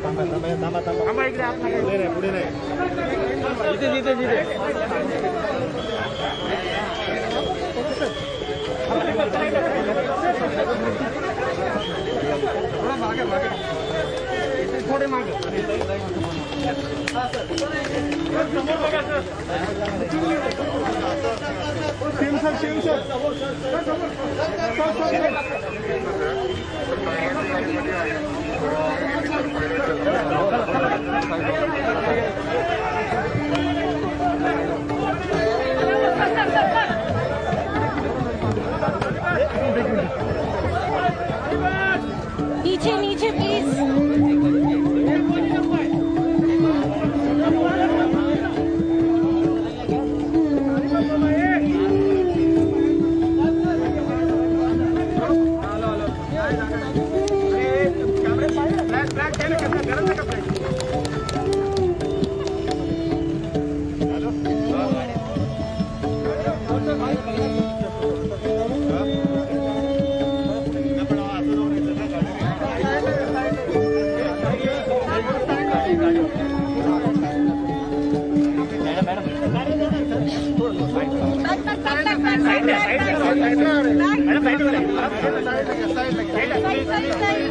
tambah tambah tambah tambah. इथे इथे इथे थोडे मागे Shiv sir Shiv sir Side side side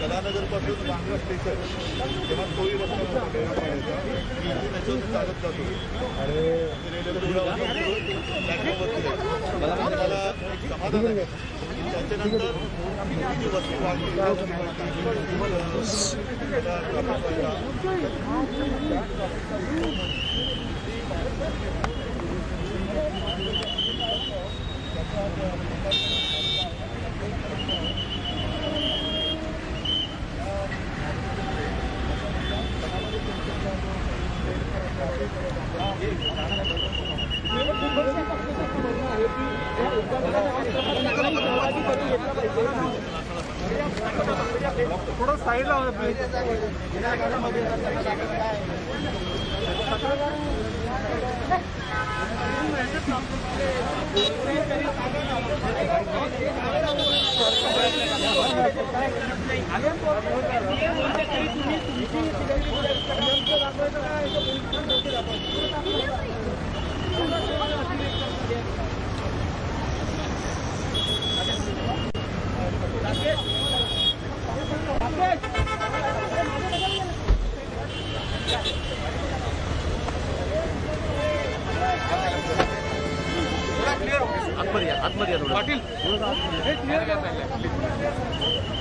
कलानगरपासून बांगला स्टेशन तेव्हा तोही रस्ता नव्हता रेल्वे मी इथून याच्यावर चालत जातो मला एक समाधान आहे वस्तू वाढली थोडं साईडला होतं please. आतमध्ये या आतमध्ये या थोडं.